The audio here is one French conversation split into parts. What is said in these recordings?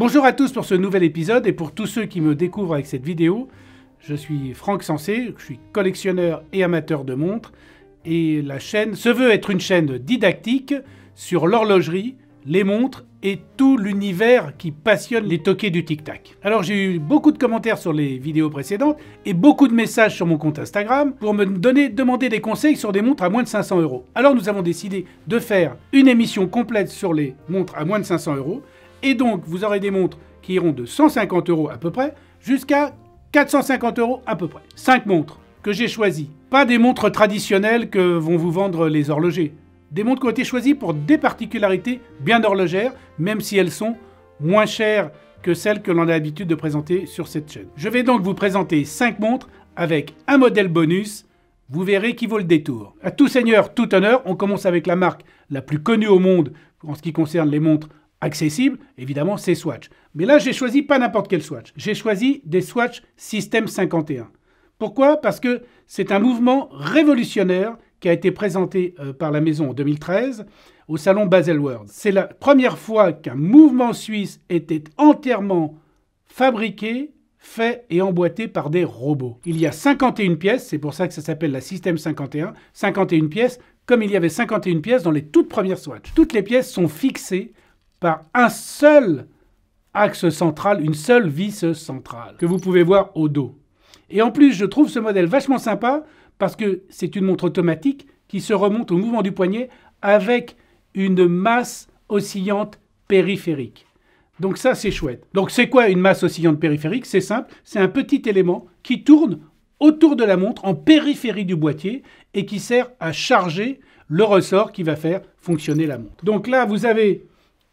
Bonjour à tous pour ce nouvel épisode et pour tous ceux qui me découvrent avec cette vidéo. Je suis Franck Sensé, je suis collectionneur et amateur de montres et la chaîne se veut être une chaîne didactique sur l'horlogerie, les montres et tout l'univers qui passionne les toquets du tic-tac. Alors j'ai eu beaucoup de commentaires sur les vidéos précédentes et beaucoup de messages sur mon compte Instagram pour me demander des conseils sur des montres à moins de 500 euros. Alors nous avons décidé de faire une émission complète sur les montres à moins de 500 euros et donc vous aurez des montres qui iront de 150 euros à peu près jusqu'à 450 euros à peu près. 5 montres que j'ai choisies. Pas des montres traditionnelles que vont vous vendre les horlogers. Des montres qui ont été choisies pour des particularités bien horlogères, même si elles sont moins chères que celles que l'on a l'habitude de présenter sur cette chaîne. Je vais donc vous présenter 5 montres avec un modèle bonus. Vous verrez qui vaut le détour. À tout seigneur, tout honneur, on commence avec la marque la plus connue au monde en ce qui concerne les montres accessibles, évidemment, c'est Swatch. Mais là, j'ai choisi pas n'importe quel Swatch. J'ai choisi des Swatch System 51. Pourquoi? Parce que c'est un mouvement révolutionnaire qui a été présenté euh, par la maison en 2013 au salon Baselworld. C'est la première fois qu'un mouvement suisse était entièrement fabriqué, fait et emboîté par des robots. Il y a 51 pièces, c'est pour ça que ça s'appelle la System 51, 51 pièces, comme il y avait 51 pièces dans les toutes premières Swatch. Toutes les pièces sont fixées par un seul axe central, une seule vis centrale, que vous pouvez voir au dos. Et en plus, je trouve ce modèle vachement sympa parce que c'est une montre automatique qui se remonte au mouvement du poignet avec une masse oscillante périphérique. Donc ça, c'est chouette. Donc c'est quoi une masse oscillante périphérique? C'est simple, c'est un petit élément qui tourne autour de la montre en périphérie du boîtier et qui sert à charger le ressort qui va faire fonctionner la montre. Donc là, vous avez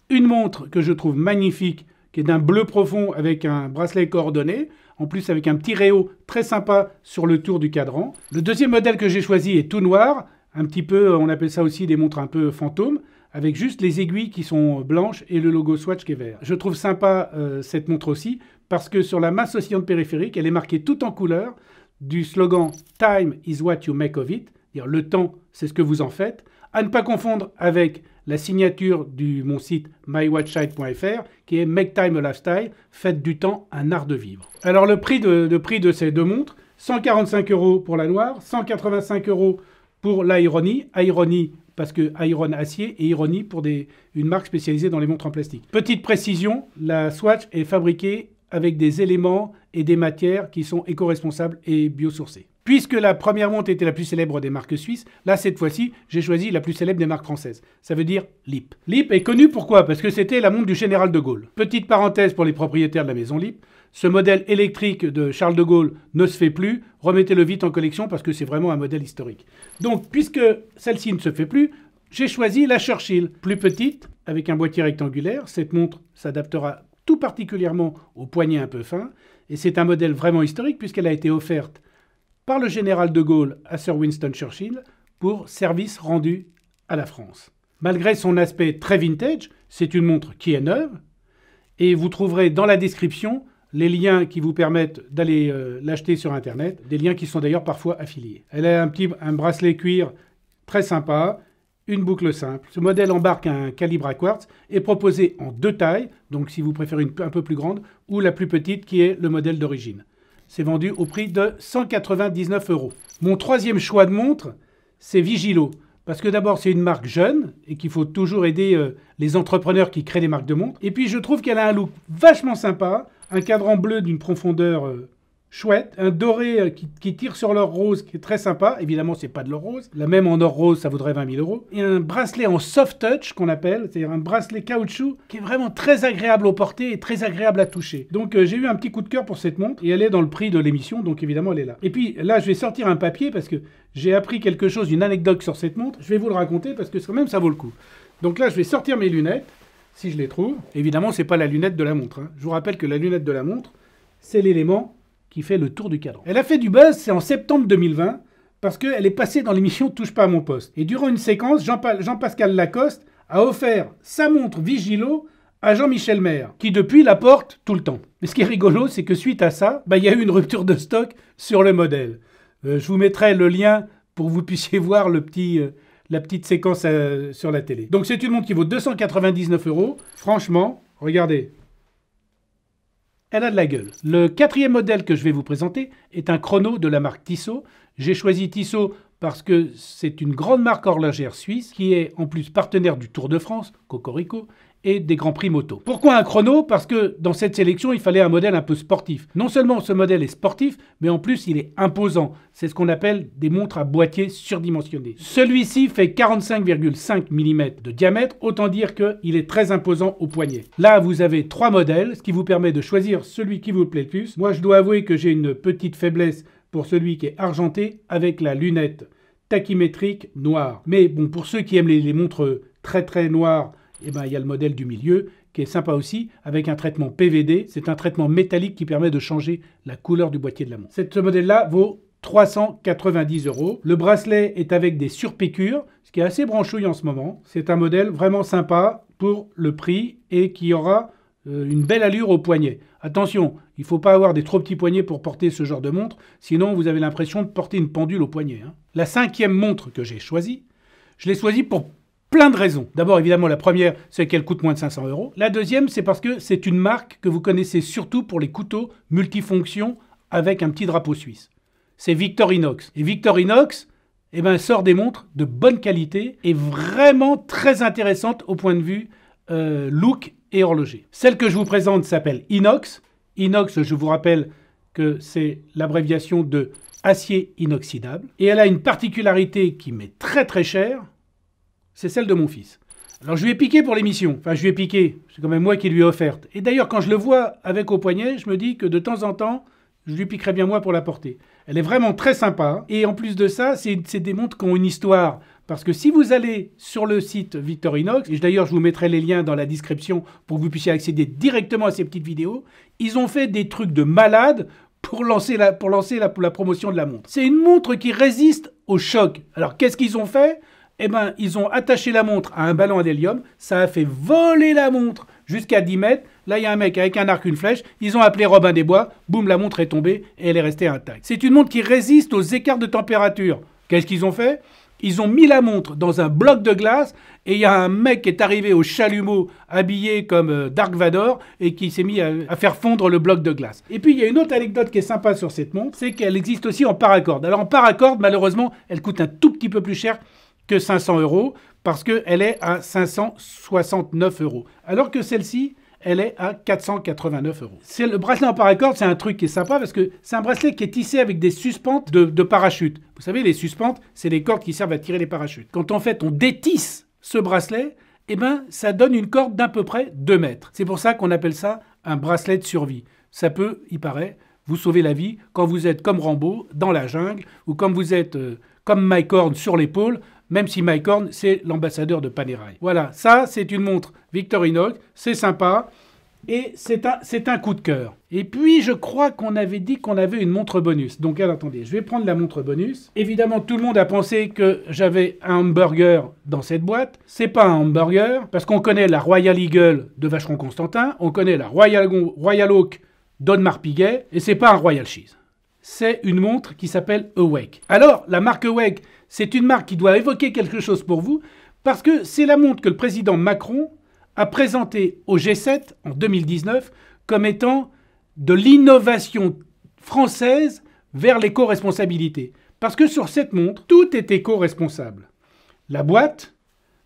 une montre que je trouve magnifique, qui est d'un bleu profond avec un bracelet coordonné, en plus avec un petit réo très sympa sur le tour du cadran. Le deuxième modèle que j'ai choisi est tout noir, un petit peu, on appelle ça aussi des montres un peu fantômes, avec juste les aiguilles qui sont blanches et le logo Swatch qui est vert. Je trouve sympa euh, cette montre aussi, parce que sur la masse oscillante périphérique, elle est marquée tout en couleur du slogan Time is what you make of it, dire le temps, c'est ce que vous en faites, à ne pas confondre avec la signature de mon site mywatchsite.fr qui est Make Time a Lifestyle, faites du temps un art de vivre. Alors le prix de, ces deux montres, 145 euros pour la noire, 185 euros pour l'Irony, Irony parce que Iron acier et Irony pour une marque spécialisée dans les montres en plastique. Petite précision, la Swatch est fabriquée avec des éléments et des matières qui sont éco-responsables et biosourcés. Puisque la première montre était la plus célèbre des marques suisses, là, cette fois-ci, j'ai choisi la plus célèbre des marques françaises. Ça veut dire LIP. LIP est connu pourquoi? Parce que c'était la montre du général de Gaulle. Petite parenthèse pour les propriétaires de la maison LIP. Ce modèle électrique de Charles de Gaulle ne se fait plus. Remettez-le vite en collection parce que c'est vraiment un modèle historique. Donc, puisque celle-ci ne se fait plus, j'ai choisi la Churchill, plus petite, avec un boîtier rectangulaire. Cette montre s'adaptera tout particulièrement au poignet un peu fin. Et c'est un modèle vraiment historique puisqu'elle a été offerte par le général de Gaulle à Sir Winston Churchill pour service rendu à la France. Malgré son aspect très vintage, c'est une montre qui est neuve et vous trouverez dans la description les liens qui vous permettent d'aller euh, l'acheter sur Internet, des liens qui sont d'ailleurs parfois affiliés. Elle a un petit bracelet cuir très sympa, une boucle simple. Ce modèle embarque un calibre à quartz et proposé en deux tailles, donc si vous préférez une un peu plus grande, ou la plus petite qui est le modèle d'origine. C'est vendu au prix de 199 euros. Mon troisième choix de montre, c'est Vigilo. Parce que d'abord, c'est une marque jeune et qu'il faut toujours aider euh, les entrepreneurs qui créent des marques de montres. Et puis, je trouve qu'elle a un look vachement sympa, un cadran bleu d'une profondeur euh, chouette, un doré euh, qui, tire sur l'or rose qui est très sympa. Évidemment, c'est pas de l'or rose. La même en or rose, ça vaudrait 20 000 euros. Et un bracelet en soft touch qu'on appelle, c'est-à-dire un bracelet caoutchouc qui est vraiment très agréable au porter et très agréable à toucher. Donc euh, j'ai eu un petit coup de cœur pour cette montre et elle est dans le prix de l'émission, donc évidemment elle est là. Et puis là, je vais sortir un papier parce que j'ai appris quelque chose, une anecdote sur cette montre. Je vais vous le raconter parce que quand même ça vaut le coup. Donc là, je vais sortir mes lunettes si je les trouve. Évidemment, c'est pas la lunette de la montre. Hein. Je vous rappelle que la lunette de la montre, c'est l'élément qui fait le tour du cadran. Elle a fait du buzz, c'est en septembre 2020, parce qu'elle est passée dans l'émission Touche pas à mon poste. Et durant une séquence, Jean-Pascal Lacoste a offert sa montre Vigilo à Jean-Michel Maire, qui depuis la porte tout le temps. Mais ce qui est rigolo, c'est que suite à ça, bah, il y a eu une rupture de stock sur le modèle. Euh, je vous mettrai le lien pour que vous puissiez voir euh, la petite séquence euh, sur la télé. Donc c'est une montre qui vaut 299 euros. Franchement, regardez, elle a de la gueule. Le quatrième modèle que je vais vous présenter est un chrono de la marque Tissot. J'ai choisi Tissot parce que c'est une grande marque horlogère suisse qui est en plus partenaire du Tour de France, Cocorico, et des Grands Prix moto. Pourquoi un chrono? Parce que dans cette sélection, il fallait un modèle un peu sportif. Non seulement ce modèle est sportif, mais en plus il est imposant. C'est ce qu'on appelle des montres à boîtier surdimensionné. Celui-ci fait 45,5 mm de diamètre, autant dire qu'il est très imposant au poignet. Là, vous avez trois modèles, ce qui vous permet de choisir celui qui vous plaît le plus. Moi, je dois avouer que j'ai une petite faiblesse pour celui qui est argenté avec la lunette tachymétrique noire. Mais bon, pour ceux qui aiment les, montres très très noires, eh ben, il y a le modèle du milieu qui est sympa aussi, avec un traitement PVD. C'est un traitement métallique qui permet de changer la couleur du boîtier de la montre. Ce modèle-là vaut 390 euros. Le bracelet est avec des surpiqûres, ce qui est assez branchouille en ce moment. C'est un modèle vraiment sympa pour le prix et qui aura euh, une belle allure au poignet. Attention, il ne faut pas avoir des trop petits poignets pour porter ce genre de montre, sinon vous avez l'impression de porter une pendule au poignet. Hein. La cinquième montre que j'ai choisie, je l'ai choisie pour plein de raisons. D'abord, évidemment, la première, c'est qu'elle coûte moins de 500 euros. La deuxième, c'est parce que c'est une marque que vous connaissez surtout pour les couteaux multifonctions avec un petit drapeau suisse. C'est Victorinox. Et Victorinox, eh ben, sort des montres de bonne qualité et vraiment très intéressantes au point de vue euh, look et horloger. Celle que je vous présente s'appelle Inox. Inox, je vous rappelle que c'est l'abréviation de acier inoxydable. Et elle a une particularité qui m'est très très chère, c'est celle de mon fils. Alors je lui ai piqué pour l'émission. Enfin, je lui ai piqué. C'est quand même moi qui lui ai offerte. Et d'ailleurs, quand je le vois avec au poignet, je me dis que de temps en temps, je lui piquerais bien moi pour la porter. Elle est vraiment très sympa. Et en plus de ça, c'est des montres qui ont une histoire. Parce que si vous allez sur le site Victorinox, et d'ailleurs je vous mettrai les liens dans la description pour que vous puissiez accéder directement à ces petites vidéos, ils ont fait des trucs de malade pour lancer la, pour lancer la, la promotion de la montre. C'est une montre qui résiste au choc. Alors qu'est-ce qu'ils ont fait? Eh bien, ils ont attaché la montre à un ballon à d'hélium, ça a fait voler la montre jusqu'à 10 mètres. Là, il y a un mec avec un arc, une flèche. Ils ont appelé Robin des Bois. Boum, la montre est tombée et elle est restée intacte. C'est une montre qui résiste aux écarts de température. Qu'est-ce qu'ils ont fait? Ils ont mis la montre dans un bloc de glace et il y a un mec qui est arrivé au chalumeau habillé comme euh, Dark Vador et qui s'est mis à, faire fondre le bloc de glace. Et puis il y a une autre anecdote qui est sympa sur cette montre, c'est qu'elle existe aussi en paracorde. Alors en paracorde, malheureusement, elle coûte un tout petit peu plus cher que 500 euros parce qu'elle est à 569 euros. Alors que celle-ci, elle est à 489 euros. Le bracelet en paracorde, c'est un truc qui est sympa parce que c'est un bracelet qui est tissé avec des suspentes de, de parachute. Vous savez, les suspentes, c'est des cordes qui servent à tirer les parachutes. Quand en fait on détisse ce bracelet, eh ben, ça donne une corde d'à peu près 2 mètres. C'est pour ça qu'on appelle ça un bracelet de survie. Ça peut, il paraît, vous sauver la vie quand vous êtes comme Rambo dans la jungle ou comme vous êtes euh, comme Mike sur l'épaule même si Mike Horn, c'est l'ambassadeur de Panerai. Voilà, ça, c'est une montre Victorinox, c'est sympa, et c'est un, un coup de cœur. Et puis, je crois qu'on avait dit qu'on avait une montre bonus. Donc, attendez, je vais prendre la montre bonus. Évidemment, tout le monde a pensé que j'avais un hamburger dans cette boîte. C'est pas un hamburger, parce qu'on connaît la Royal Eagle de Vacheron Constantin, on connaît la Royal, Royal Oak d'Audemars Piguet, et c'est pas un Royal Cheese. C'est une montre qui s'appelle Awake. Alors, la marque Awake, c'est une marque qui doit évoquer quelque chose pour vous, parce que c'est la montre que le président Macron a présentée au G7 en 2019 comme étant de l'innovation française vers l'éco-responsabilité. Parce que sur cette montre, tout est éco-responsable. La boîte,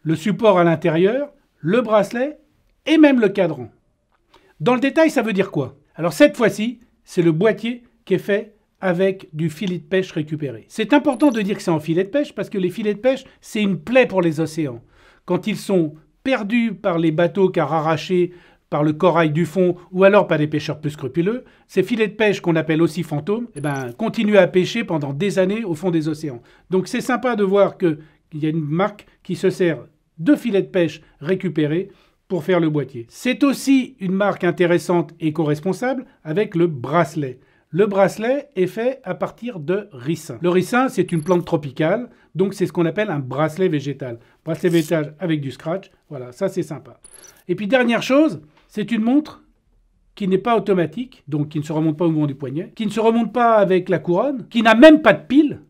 le support à l'intérieur, le bracelet et même le cadran. Dans le détail, ça veut dire quoi? Alors cette fois-ci, c'est le boîtier qui est fait avec du filet de pêche récupéré. C'est important de dire que c'est en filet de pêche parce que les filets de pêche, c'est une plaie pour les océans. Quand ils sont perdus par les bateaux car arrachés par le corail du fond ou alors par des pêcheurs plus scrupuleux, ces filets de pêche qu'on appelle aussi fantômes, eh ben, continuent à pêcher pendant des années au fond des océans. Donc c'est sympa de voir qu'il y a une marque qui se sert de filets de pêche récupérés pour faire le boîtier. C'est aussi une marque intéressante éco-responsable avec le bracelet. Le bracelet est fait à partir de ricin. Le ricin, c'est une plante tropicale, donc c'est ce qu'on appelle un bracelet végétal. Bracelet végétal avec du scratch, voilà, ça c'est sympa. Et puis dernière chose, c'est une montre qui n'est pas automatique, donc qui ne se remonte pas au mouvement du poignet, qui ne se remonte pas avec la couronne, qui n'a même pas de pile,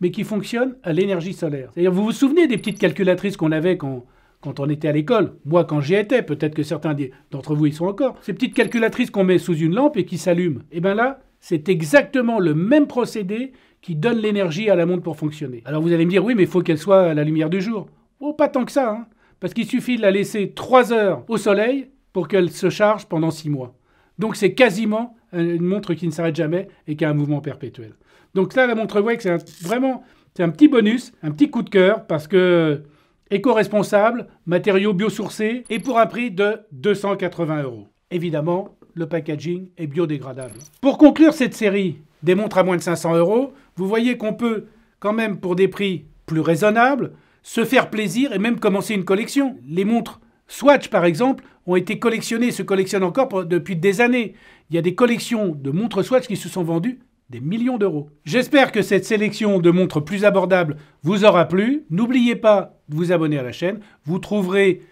mais qui fonctionne à l'énergie solaire. C'est-à-dire, vous vous souvenez des petites calculatrices qu'on avait quand, quand on était à l'école. Moi, quand j'y étais, peut-être que certains d'entre vous y sont encore. Ces petites calculatrices qu'on met sous une lampe et qui s'allument. Et eh bien là, c'est exactement le même procédé qui donne l'énergie à la montre pour fonctionner. Alors vous allez me dire, oui, mais il faut qu'elle soit à la lumière du jour. Oh, pas tant que ça, hein parce qu'il suffit de la laisser 3 heures au soleil pour qu'elle se charge pendant 6 mois. Donc c'est quasiment une montre qui ne s'arrête jamais et qui a un mouvement perpétuel. Donc là, la montre Wake, c'est vraiment c'est un petit bonus, un petit coup de cœur parce que éco-responsable, matériaux biosourcés et pour un prix de 280 euros. Évidemment, le packaging est biodégradable. Pour conclure cette série des montres à moins de 500 euros, vous voyez qu'on peut quand même pour des prix plus raisonnables se faire plaisir et même commencer une collection. Les montres Swatch, par exemple, ont été collectionnées, se collectionnent encore depuis des années. Il y a des collections de montres Swatch qui se sont vendues des millions d'euros. J'espère que cette sélection de montres plus abordables vous aura plu. N'oubliez pas de vous abonner à la chaîne. Vous trouverez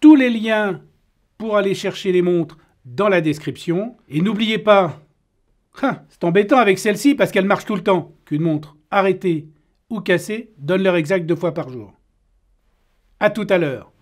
tous les liens pour aller chercher les montres dans la description. Et n'oubliez pas, hein, c'est embêtant avec celle-ci parce qu'elle marche tout le temps, qu'une montre arrêtée ou cassé, donne l'heure exacte deux fois par jour. À tout à l'heure.